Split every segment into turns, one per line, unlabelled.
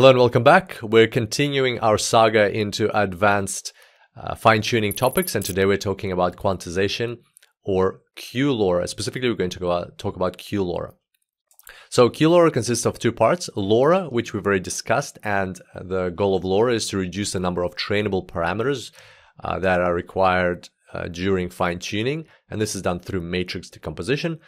Hello and welcome back. We're continuing our saga into advanced uh, fine-tuning topics, and today we're talking about quantization or Q-LoRA. Specifically, we're going to go out, talk about Q-LoRA. So Q-LoRA consists of two parts, LoRA, which we've already discussed, and the goal of LoRA is to reduce the number of trainable parameters uh, that are required uh, during fine-tuning, and this is done through matrix decomposition.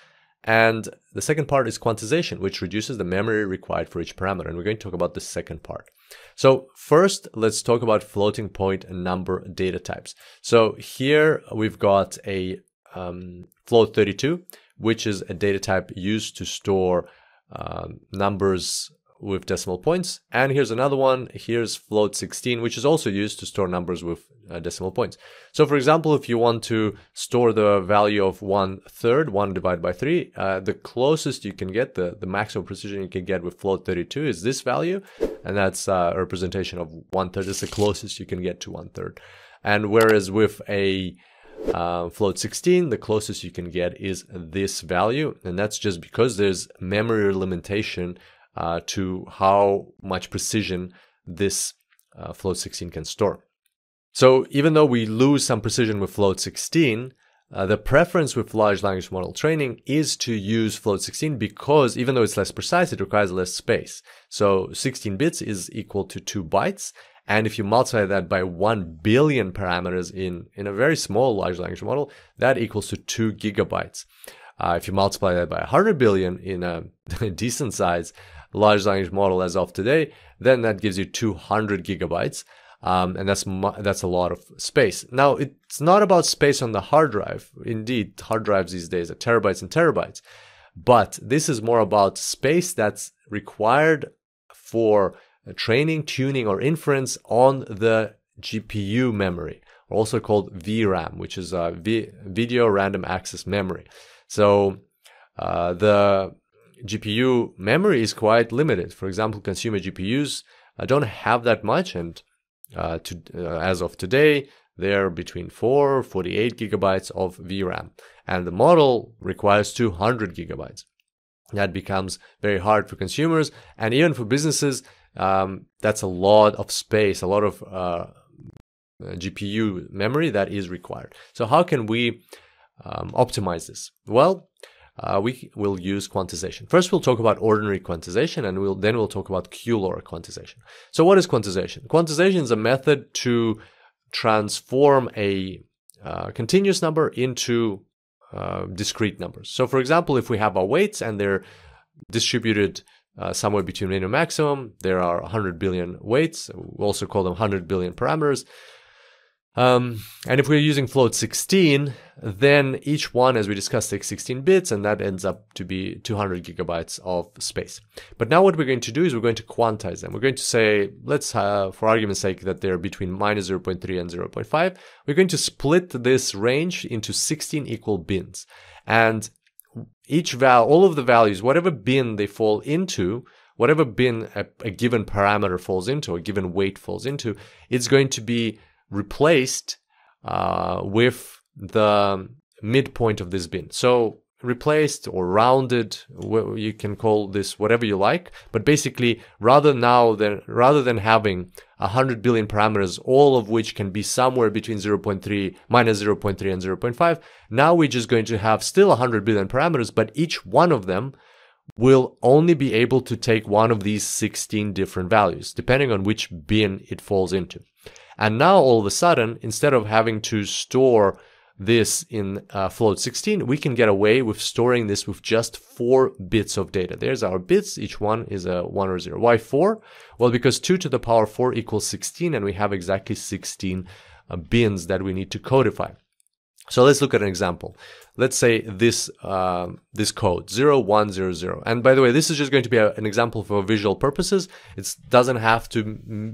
And the second part is quantization, which reduces the memory required for each parameter. And we're going to talk about the second part. So first, let's talk about floating point number data types. So here we've got a um, float 32, which is a data type used to store uh, numbers with decimal points. And here's another one. Here's float 16, which is also used to store numbers with uh, decimal points. So for example, if you want to store the value of one third, one divided by three, uh, the closest you can get, the, the maximum precision you can get with float 32 is this value. And that's uh, a representation of one third. It's the closest you can get to one third. And whereas with a uh, float 16, the closest you can get is this value. And that's just because there's memory limitation uh, to how much precision this uh, float 16 can store. So even though we lose some precision with float 16, uh, the preference with large language model training is to use float 16 because even though it's less precise, it requires less space. So 16 bits is equal to 2 bytes. And if you multiply that by 1 billion parameters in, in a very small large language model, that equals to 2 gigabytes. Uh, if you multiply that by 100 billion in a decent size, large language model as of today, then that gives you 200 gigabytes. Um, and that's that's a lot of space. Now it's not about space on the hard drive. Indeed, hard drives these days are terabytes and terabytes, but this is more about space that's required for training, tuning, or inference on the GPU memory, also called VRAM, which is a v video random access memory. So uh, the GPU memory is quite limited. For example, consumer GPUs uh, don't have that much, and uh, to, uh, as of today, they're between 4 48 gigabytes of VRAM, and the model requires 200 gigabytes. That becomes very hard for consumers, and even for businesses, um, that's a lot of space, a lot of uh, GPU memory that is required. So, how can we um, optimize this? Well, uh, we will use quantization. First, we'll talk about ordinary quantization, and we'll then we'll talk about Q-LoRA quantization. So, what is quantization? Quantization is a method to transform a uh, continuous number into uh, discrete numbers. So, for example, if we have our weights and they're distributed uh, somewhere between minimum and maximum, there are 100 billion weights. We also call them 100 billion parameters. Um, and if we're using float 16, then each one, as we discussed, takes 16 bits, and that ends up to be 200 gigabytes of space. But now what we're going to do is we're going to quantize them. We're going to say, let's, for argument's sake, that they're between minus 0.3 and 0.5. We're going to split this range into 16 equal bins. And each val, all of the values, whatever bin they fall into, whatever bin a, a given parameter falls into, a given weight falls into, it's going to be replaced uh, with the midpoint of this bin. So replaced or rounded, you can call this whatever you like. But basically, rather now than rather than having 100 billion parameters, all of which can be somewhere between 0.3, minus 0.3 and 0.5, now we're just going to have still 100 billion parameters, but each one of them will only be able to take one of these 16 different values, depending on which bin it falls into. And now all of a sudden, instead of having to store this in uh, float 16, we can get away with storing this with just four bits of data. There's our bits. Each one is a one or zero. Why four? Well, because two to the power four equals 16 and we have exactly 16 uh, bins that we need to codify. So let's look at an example. Let's say this uh, this code 0100. And by the way, this is just going to be a, an example for visual purposes. It doesn't have to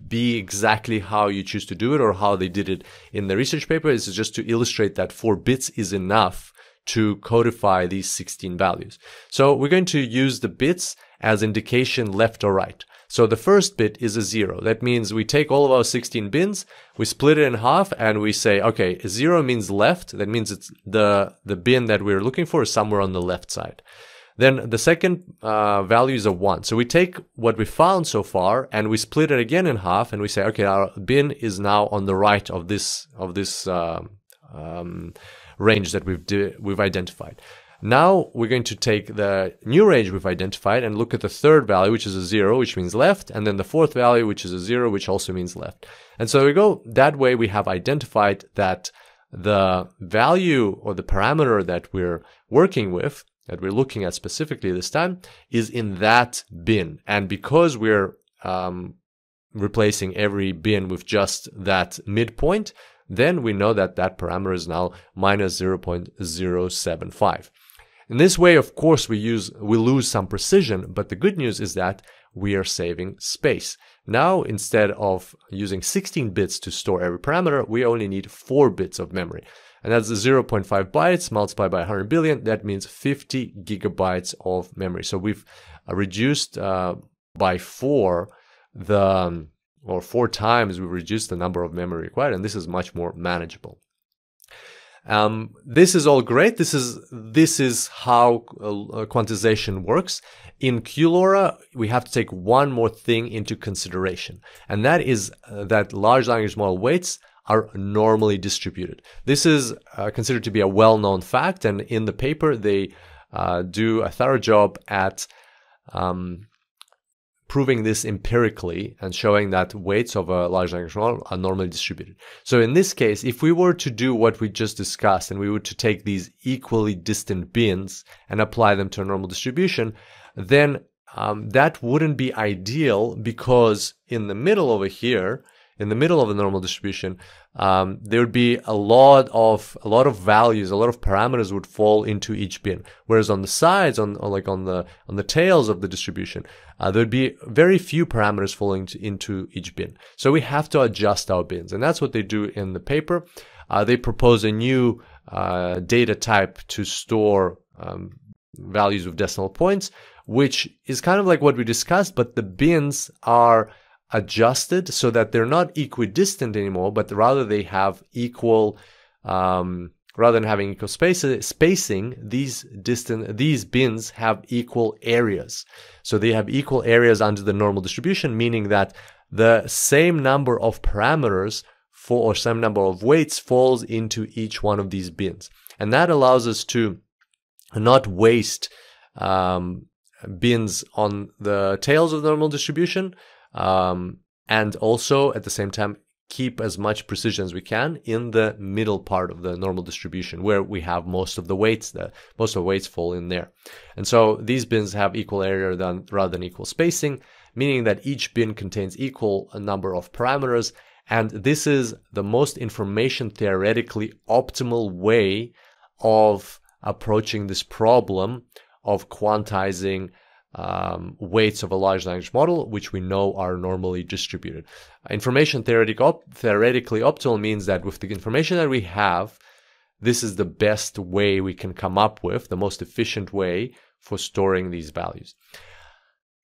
be exactly how you choose to do it or how they did it in the research paper. It's just to illustrate that 4 bits is enough to codify these 16 values. So we're going to use the bits as indication left or right. So the first bit is a zero. That means we take all of our 16 bins, we split it in half, and we say, okay, zero means left. That means it's the, the bin that we're looking for is somewhere on the left side. Then the second uh, value is a 1. So we take what we found so far and we split it again in half and we say, okay, our bin is now on the right of this of this uh, um, range that we've we've identified. Now we're going to take the new range we've identified and look at the third value, which is a zero, which means left, and then the fourth value, which is a zero, which also means left. And so we go that way, we have identified that the value or the parameter that we're working with that we're looking at specifically this time is in that bin. And because we're um, replacing every bin with just that midpoint, then we know that that parameter is now minus 0.075. In this way, of course, we use we lose some precision, but the good news is that we are saving space. Now, instead of using 16 bits to store every parameter, we only need 4 bits of memory and that's 0.5 bytes multiplied by 100 billion. That means 50 gigabytes of memory. So we've uh, reduced uh, by four the um, or four times we reduce the number of memory required, and this is much more manageable. Um, this is all great. This is this is how uh, quantization works. In QLoRA, we have to take one more thing into consideration, and that is uh, that large language model weights are normally distributed. This is uh, considered to be a well-known fact, and in the paper they uh, do a thorough job at um, proving this empirically and showing that weights of a large language model are normally distributed. So in this case, if we were to do what we just discussed and we were to take these equally distant bins and apply them to a normal distribution, then um, that wouldn't be ideal because in the middle over here, in the middle of the normal distribution, um, there would be a lot of a lot of values, a lot of parameters would fall into each bin. Whereas on the sides, on, on like on the on the tails of the distribution, uh, there'd be very few parameters falling to, into each bin. So we have to adjust our bins, and that's what they do in the paper. Uh, they propose a new uh, data type to store um, values of decimal points, which is kind of like what we discussed, but the bins are adjusted so that they're not equidistant anymore, but rather they have equal, um, rather than having equal space, spacing, these distant, these bins have equal areas. So they have equal areas under the normal distribution, meaning that the same number of parameters for, or same number of weights falls into each one of these bins. And that allows us to not waste um, bins on the tails of the normal distribution, um, and also at the same time keep as much precision as we can in the middle part of the normal distribution where we have most of the weights the most of the weights fall in there. And so these bins have equal area than rather than equal spacing meaning that each bin contains equal number of parameters and this is the most information theoretically optimal way of approaching this problem of quantizing um, weights of a large language model, which we know are normally distributed. Information theoretic op theoretically optimal means that with the information that we have, this is the best way we can come up with, the most efficient way for storing these values.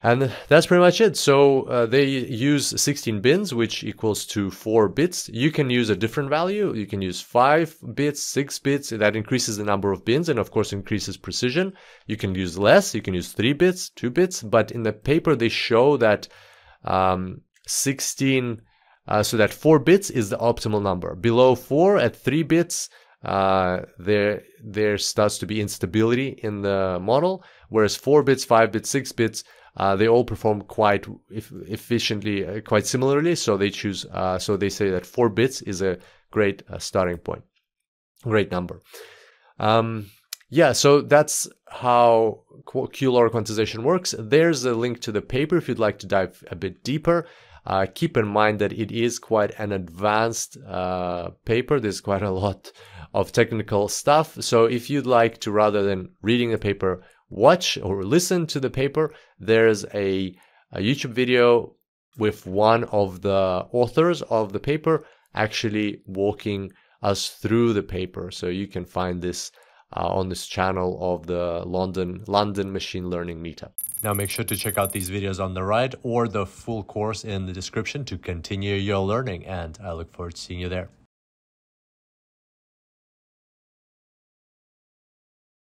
And that's pretty much it. So uh, they use 16 bins, which equals to 4 bits. You can use a different value. You can use 5 bits, 6 bits. That increases the number of bins and, of course, increases precision. You can use less. You can use 3 bits, 2 bits. But in the paper, they show that um, 16, uh, so that 4 bits is the optimal number. Below 4, at 3 bits, uh, there there starts to be instability in the model, whereas 4 bits, 5 bits, 6 bits uh, they all perform quite efficiently, uh, quite similarly. So they choose, uh, so they say that four bits is a great uh, starting point, great number. Um, yeah, so that's how QLoRA quantization works. There's a link to the paper if you'd like to dive a bit deeper. Uh, keep in mind that it is quite an advanced uh, paper. There's quite a lot of technical stuff. So if you'd like to, rather than reading the paper, watch or listen to the paper, there's a, a YouTube video with one of the authors of the paper actually walking us through the paper. So you can find this uh, on this channel of the London London Machine Learning Meetup. Now make sure to check out these videos on the right or the full course in the description to continue your learning and I look forward to seeing you there.